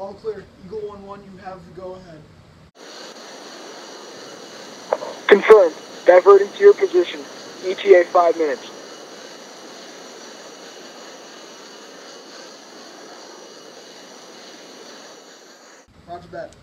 All clear. Eagle 1-1, you have the go-ahead. Confirmed. Diverting into your position. ETA five minutes. Roger that.